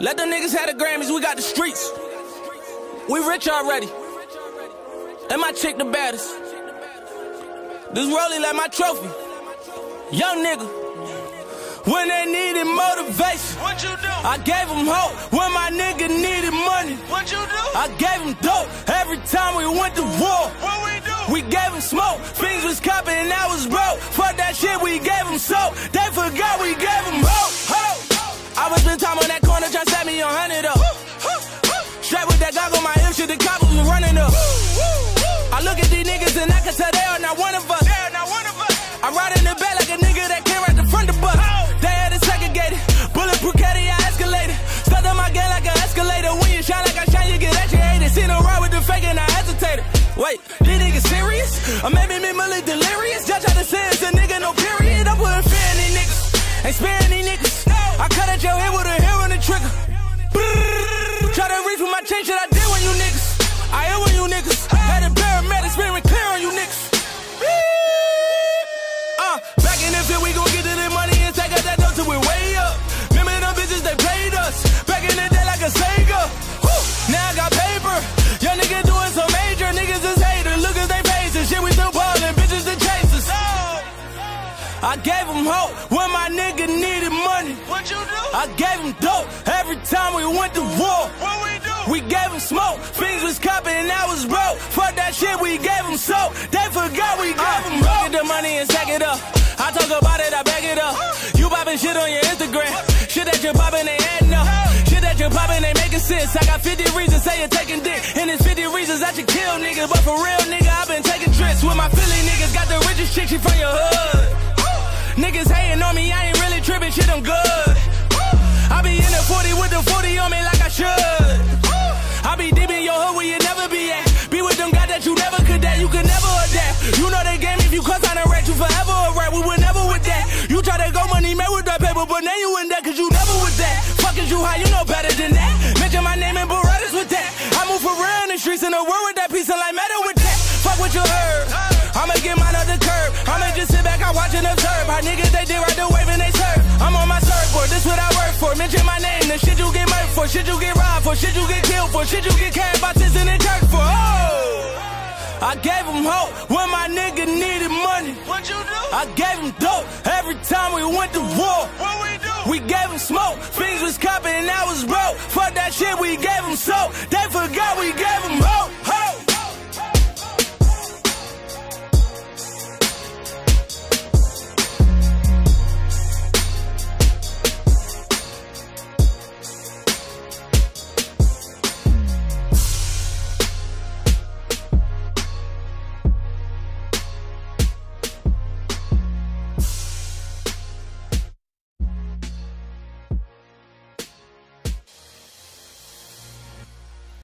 Let the niggas have the Grammys, we got the streets. We rich already. And my chick the baddest. This rollie like my trophy. Young nigga. When they needed motivation, What you do? I gave them hope. When my nigga needed money, What you do? I gave them dope. Every time we went to war, What we do? we gave them smoke. Things was copping and I was broke. Fuck that shit, we gave them soap. They forgot we gave them hope. hope. I was spend time on that me on 100 up. Straight with that on my hip, shit, the coppers was running up. I look at these niggas and I can tell they are not one of us. Yeah, now one of us. I ride in the back like a nigga that came right the front the bus. They had it segregated. Bulletproof caddy, I escalated. Stuck on my game like an escalator. When you shine like I shine, you get educated. Seen them ride with the fake and I hesitated. Wait, these niggas serious? Or maybe me really delirious? Judge how to say it's a nigga, no period. I'm putting fear in these niggas. Ain't sparing these niggas. I cut at your head I gave them hope when my nigga needed money. What you do? I gave him dope every time we went to war. What we do? We gave him smoke, things was copping and I was broke. Fuck that shit, we gave him soap. They forgot we gave him Look at the money and stack it up. I talk about it, I back it up. You popping shit on your Instagram. Shit that you're popping, they adding up. Shit that you're popping, they making sense. I got 50 reasons, say you're taking dick. And it's 50 reasons I should kill niggas. But for real, nigga, I've been taking trips with my Philly niggas. Got the richest chick, she from your hood. Niggas hating on me, I ain't really tripping, shit, I'm good. I be in the 40 with the 40 on me like I should. I be deep in your hood where you never be at. Be with them guys that you never could that, you could never adapt. You know they game if you cuss on a rat, you forever a rat. We were never with that. You try to go money made with that paper, but now you in that cause you never with that. Fuck is you high, you know better than shit you get murked for, shit you get robbed for, shit you get killed for, shit you get carried by tits in the church for. Oh! I gave him hope when my nigga needed money. What you do? I gave him dope every time we went to war. What we do? We gave him smoke, things was copping and I was broke. Fuck that shit, we gave